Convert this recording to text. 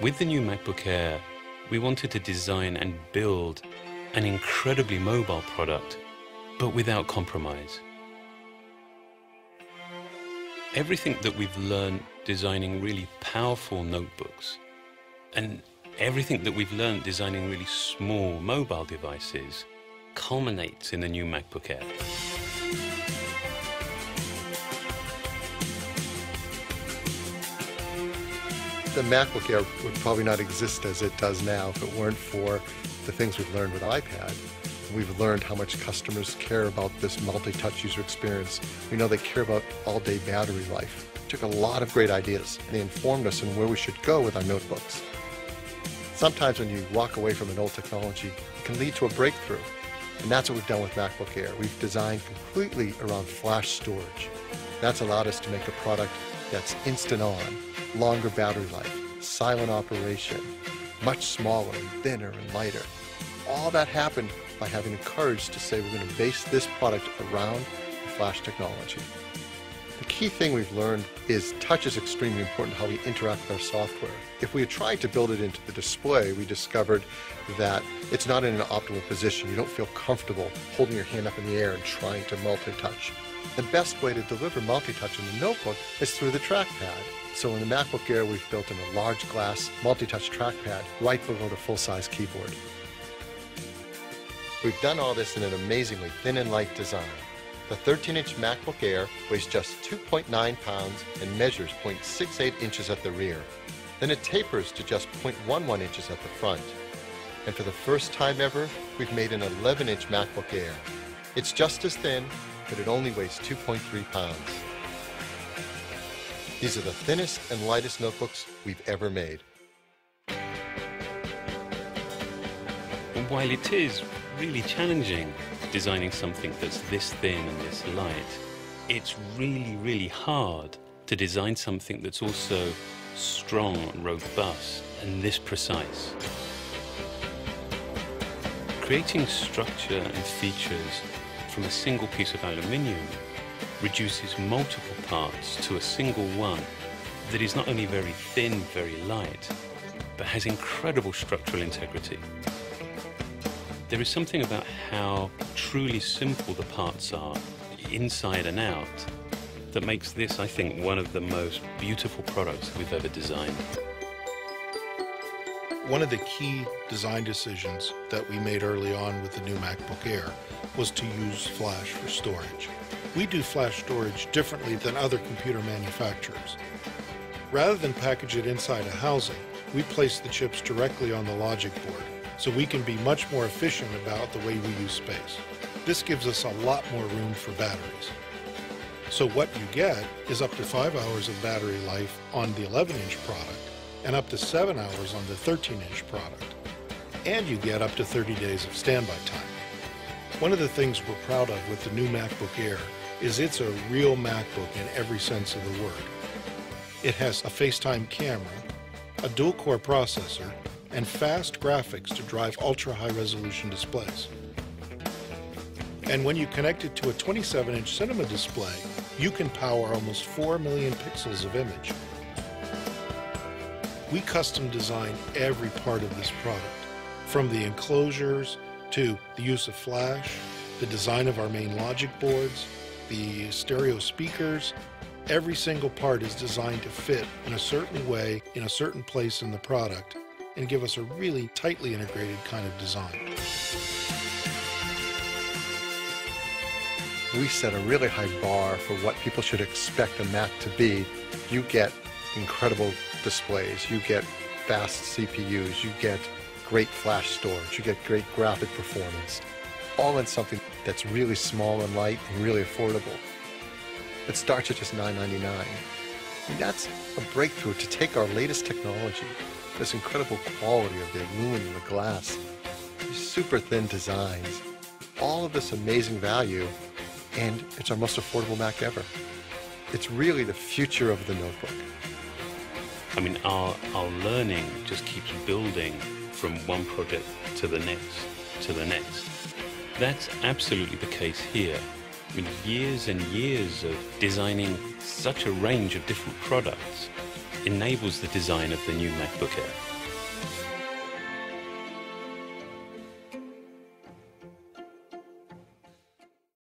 With the new MacBook Air, we wanted to design and build an incredibly mobile product, but without compromise. Everything that we've learned designing really powerful notebooks and everything that we've learned designing really small mobile devices culminates in the new MacBook Air. The MacBook Air would probably not exist as it does now if it weren't for the things we've learned with iPad. We've learned how much customers care about this multi-touch user experience. We know they care about all-day battery life. It took a lot of great ideas and they informed us on where we should go with our notebooks. Sometimes when you walk away from an old technology, it can lead to a breakthrough. And that's what we've done with MacBook Air. We've designed completely around flash storage. That's allowed us to make a product that's instant on, longer battery life, silent operation, much smaller and thinner and lighter. All that happened by having the courage to say we're going to base this product around the flash technology. The key thing we've learned is touch is extremely important how we interact with our software. If we had tried to build it into the display, we discovered that it's not in an optimal position. You don't feel comfortable holding your hand up in the air and trying to multi-touch. The best way to deliver multi-touch in the notebook is through the trackpad. So in the MacBook Air, we've built in a large glass multi-touch trackpad right below the full-size keyboard. We've done all this in an amazingly thin and light design. The 13-inch MacBook Air weighs just 2.9 pounds and measures 0.68 inches at the rear. Then it tapers to just 0.11 inches at the front. And for the first time ever, we've made an 11-inch MacBook Air. It's just as thin but it only weighs 2.3 pounds. These are the thinnest and lightest notebooks we've ever made. While it is really challenging designing something that's this thin and this light, it's really, really hard to design something that's also strong robust and this precise. Creating structure and features from a single piece of aluminium reduces multiple parts to a single one that is not only very thin, very light, but has incredible structural integrity. There is something about how truly simple the parts are, inside and out, that makes this, I think, one of the most beautiful products we've ever designed. One of the key design decisions that we made early on with the new MacBook Air was to use flash for storage. We do flash storage differently than other computer manufacturers. Rather than package it inside a housing, we place the chips directly on the logic board so we can be much more efficient about the way we use space. This gives us a lot more room for batteries. So what you get is up to 5 hours of battery life on the 11-inch product and up to 7 hours on the 13-inch product. And you get up to 30 days of standby time. One of the things we're proud of with the new MacBook Air is it's a real MacBook in every sense of the word. It has a FaceTime camera, a dual-core processor, and fast graphics to drive ultra-high resolution displays. And when you connect it to a 27-inch cinema display, you can power almost 4 million pixels of image. We custom design every part of this product, from the enclosures to the use of flash, the design of our main logic boards, the stereo speakers. Every single part is designed to fit in a certain way in a certain place in the product and give us a really tightly integrated kind of design. We set a really high bar for what people should expect a Mac to be. You get incredible displays, you get fast CPUs, you get great flash storage, you get great graphic performance, all in something that's really small and light and really affordable. It starts at just $9.99. And that's a breakthrough to take our latest technology, this incredible quality of the aluminum, the glass, super thin designs, all of this amazing value, and it's our most affordable Mac ever. It's really the future of the notebook. I mean, our, our learning just keeps building from one project to the next, to the next. That's absolutely the case here. I mean, years and years of designing such a range of different products enables the design of the new MacBook Air.